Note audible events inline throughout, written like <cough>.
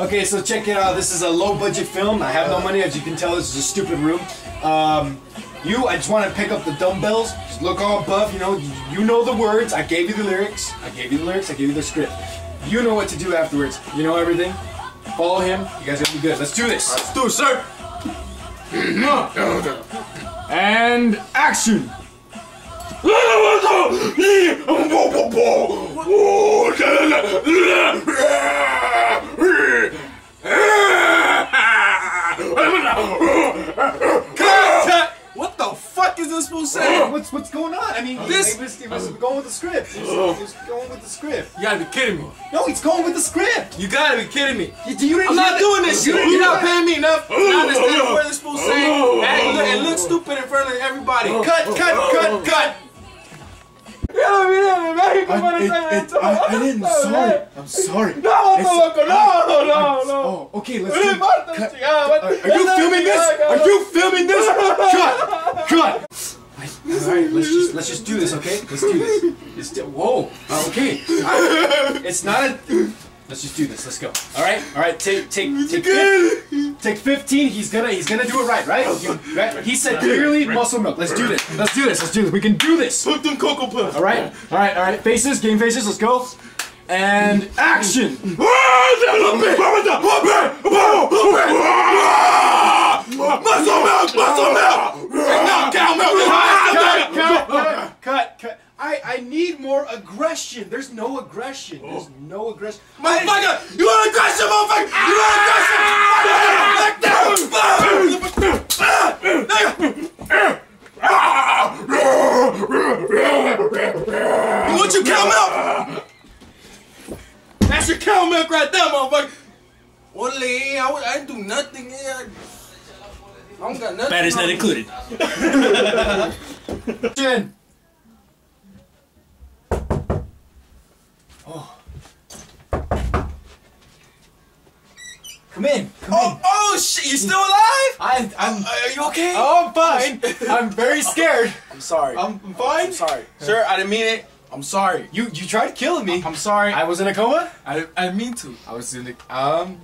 Okay, so check it out. This is a low budget film. I have no money, as you can tell. This is a stupid room. Um, you, I just want to pick up the dumbbells. Just look all buff. You know, you, know the words. I gave you the lyrics. I gave you the lyrics. I gave you the script. You know what to do afterwards. You know everything. Follow him. You guys are gonna be good. Let's do this. Let's do it, sir. <clears throat> And action. <laughs> <laughs> What the fuck is this supposed to say? What's what's going on? I mean, This- he was, he was going with the script. He was, oh. he was going with the script. You gotta be kidding me. No, he's going with the script. You gotta be kidding me. You, do you I'm not doing this shit. You're not paying me enough to understand oh. what they're supposed to say and look, and look stupid in front of everybody. Cut, cut, cut. I, it, it, I, I didn't. Sorry. I'm sorry. No, It's- no, no, no, no, no. Oh, okay. Let's do. Cut. Are, are you filming this? Are you filming this? Cut. Cut. All right, let's just let's just do this, okay? Let's do this. It's, whoa. Uh, okay. I- it's not a. Let's just do this. Let's go. All right. All right. Take take take. Take 15. He's gonna he's gonna do it right, right? Right? He said clearly muscle milk. Let's do this. Let's do this. Let's do this. We can do this. Put them cocoa puffs. All right. All right. All right. Faces. Game faces. Let's go. And action. <laughs> Muscle milk, muscle milk. No, cow milk. Cut, cut, cut, cut, cut. I, I need more aggression. There's no aggression. There's no aggression. Motherfucker, you want aggression, motherfucker? You want I don't got nothing. That is not included. Action. Oh. Come in. Come in. Oh, oh shit! You still alive? I'm. I'm. Are you okay? Oh, I'm fine. I'm very scared. I'm sorry. I'm fine. I'm sorry, sir. I didn't mean it. I'm sorry. You you tried killing me. I'm sorry. I was in a coma. I I didn't mean to. I was in a um.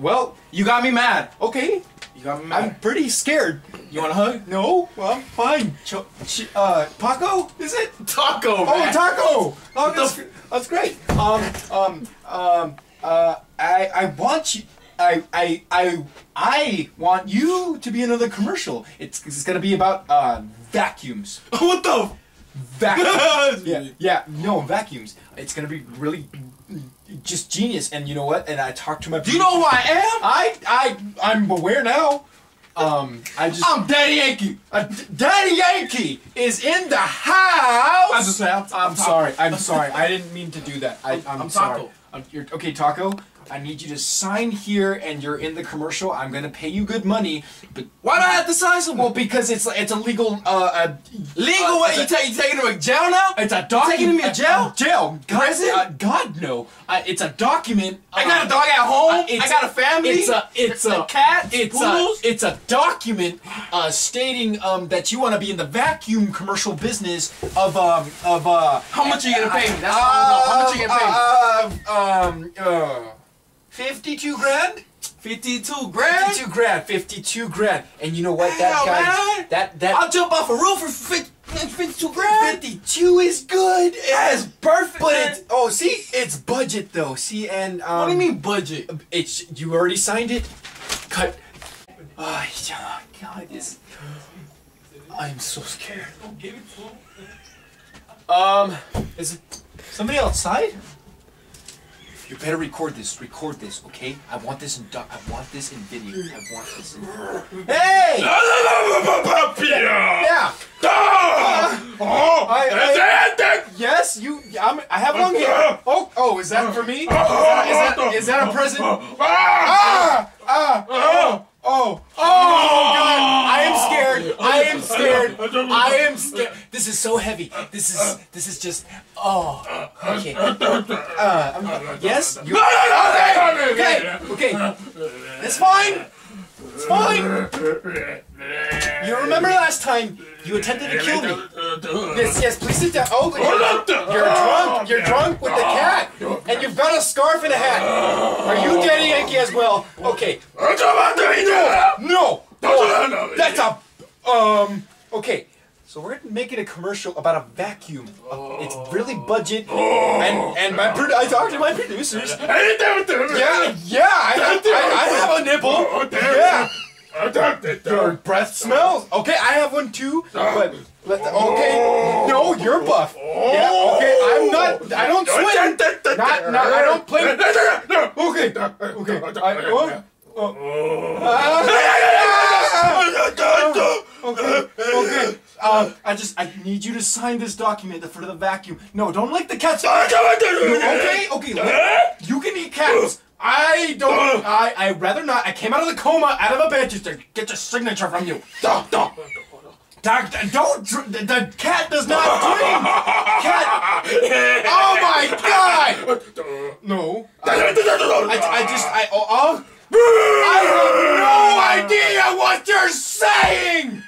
Well, You got me mad. okay. You got me I'm pretty scared. you want a hug? No, well, I'm fine. Ch- ch- uh, Paco, is it? Taco, Oh, Taco! Oh, that's, that's great. Um, um, um, uh, I, I want you. I, I, I, I want you to be another commercial. It's, it's gonna be about uh, vacuums. <laughs> what the? Vacuums. <laughs> yeah, yeah. No vacuums. It's gonna be really just genius. And you know what? And I talked to my. Do you know who I am? I, I, I'm aware now. Um, I just. I'm Daddy Yankee. Uh, Daddy Yankee is in the house. I'm just I'm- I'm I'm sorry. I'm sorry. I didn't mean to do that. I, I'm, I'm sorry. Taco. I'm, you're, okay, Taco. I need you to sign here, and you're in the commercial. I'm gonna pay you good money, but Why do I have to sign some? well, because it's it's a legal uh, uh Legal uh, way? You, a- ta- you taking him to jail now? It's a document. taking him to jail? jail. God, Prison? uh, God no. Uh, it's a document. I got a uh, dog at home. uh, I got a family. It's a it's a, A cat? It's Poodles? a it's a document uh, stating um, that you want to be in the vacuum commercial business of um of uh. How much are you gonna pay me? That's know. How much are you gonna pay me? Uh, um uh, fifty-two grand. 52 grand? Fifty-two grand. Fifty-two grand. And you know what? That guy. That that. I'll jump off a roof for 50, 52 grand. 52 is good. That is perfect. But man. it's oh see it's budget though see and um, what do you mean budget? it's you already signed it cut oh yeah, God this I'm so scared um is it somebody outside you better record this record this okay I want this in doc I want this in video I want this in hey yeah uh, I, I, Yes, you. I'm, I have long hair. Oh, oh, is that for me? Is that, is that, is that a present? Ah, ah, ah oh, oh, oh, God! I am scared. I am scared. I am scared. This is so heavy. This is this is just oh. Okay. Uh, I'm, yes. You, okay. Okay. It's fine. It's fine. You remember last time you attempted to kill me? Yes. Yes. Please sit down. Oh, you're, you're drunk. You're drunk with the cat, and you've got a scarf and a hat. Are you Daddy Yankee as well? Okay. No. No. no. That's a um. Okay. So we're making a commercial about a vacuum. Oh. It's really budget, oh. and and my I talked to my producers. <laughs> yeah, yeah, I, I, I have a nipple. Yeah. Your breath smells. Okay, I have one too. But let the, okay, no, you're buff. Yeah, okay, I'm not. I don't swim. Not, not I don't play. Okay, okay. I, oh, oh. Uh, okay, okay. Uh, I just. I need you to sign this document for the vacuum. No, don't lick the cat's. Okay. Okay. look, You can eat cats. I don't. I. I rather not. I came out of the coma, out of a bed, just to get your signature from you. Doc, don't. dr- The, the cat does not drink. Cat. Oh my god. No. I, I just. I. Oh. oh. I have no idea what you're saying.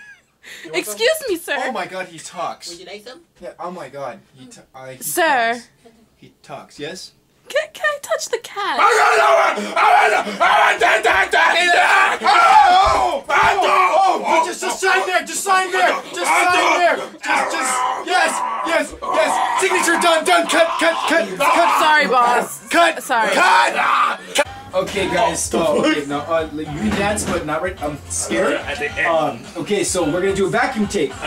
Excuse me, sir. Oh my god, he talks. Would you like some? Yeah. Oh my god, he. T- uh, he Sir. talks. He talks. Yes. Can, can I touch the cat? Oh! Oh! Oh! Just, just sign there. Just sign there. Just sign there. Just, just. Yes. Yes. Yes. Signature done. Done. Cut. Cut. Cut. Cut. Sorry, boss. Cut. Sorry. Cut. Okay, guys. Oh, okay, no, uh, you can dance, but not right. I'm scared. Um. Okay, so we're gonna do a vacuum tape. <laughs>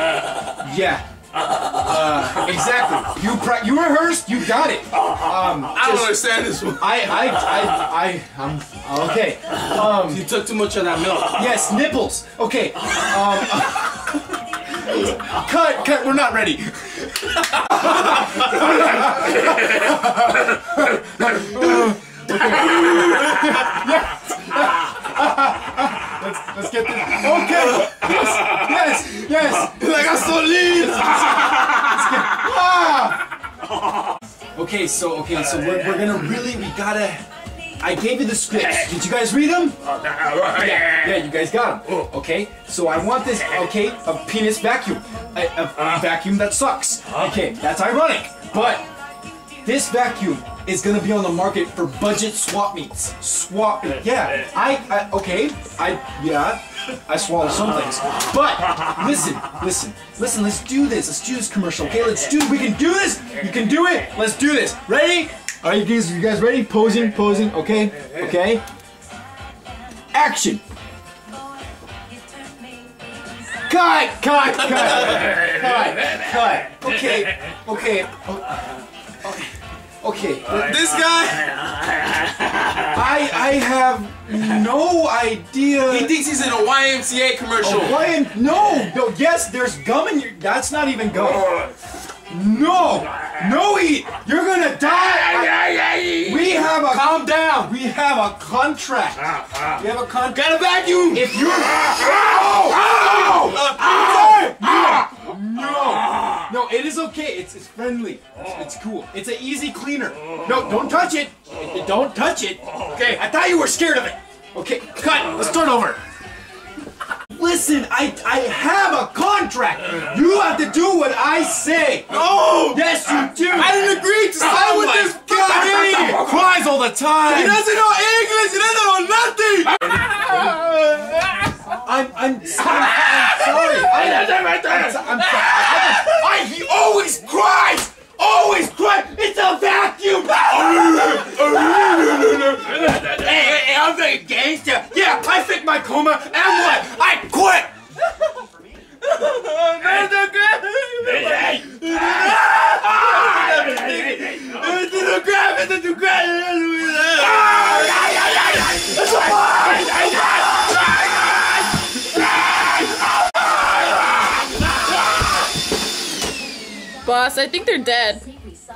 Yeah. Uh, exactly. You pra- you rehearsed. You got it. Um. I don't understand this one. I I I I I'm okay. Um. You took too much of that milk. Yes, nipples. Okay. Um. <laughs> cut, cut. We're not ready. <laughs> let's let's get this. Okay. Yes. Yes. Yes. Like I saw leaves. Ah! Okay, so okay, so we're, we're gonna really we gotta. I gave you the scripts. Did you guys read them? Yeah, yeah, you guys got them. Okay, so I want this. Okay, a penis vacuum, a, a vacuum that sucks. Okay, that's ironic, but this vacuum is gonna be on the market for budget swap meets. Swap meet. Yeah, eh. I, I okay, I yeah, I swallow some things, but listen, listen, listen. Let's do this. Let's do this commercial. Okay, let's do. We can do this. You can do it. Let's do this. Ready? Are you guys? You guys ready? Posing, posing. Okay, okay. Action. Cut! Cut! Cut! cut! Cut! Okay, okay, okay. Okay, This guy, I I have no idea. he thinks he's in a YMCA commercial. Why am no no yes there's gum in your that's not even gum. No no eat you're gonna die. We have a calm down. We have a contract. We have a contract. Got a vacuum. If you're no no it is okay. It's it's friendly. It's, oh. it's cool. It's an easy cleaner. No oh. don't touch it. Don't touch it. Okay I thought you were scared of it. Okay cut. Let's start over. Listen, I I have a contract. You have to do what I say. Oh, Yes, you do. I didn't agree to oh sign Oh with this fucking idiot. Cries all the time. He doesn't know always cries. Always cries. It's a vacuum. hey, hey, hey, I'm very gangster. Yeah, I faked my coma, and what? I quit. Boss, I think they're dead.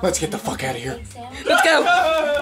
Let's get the fuck out of here. Let's go. <laughs>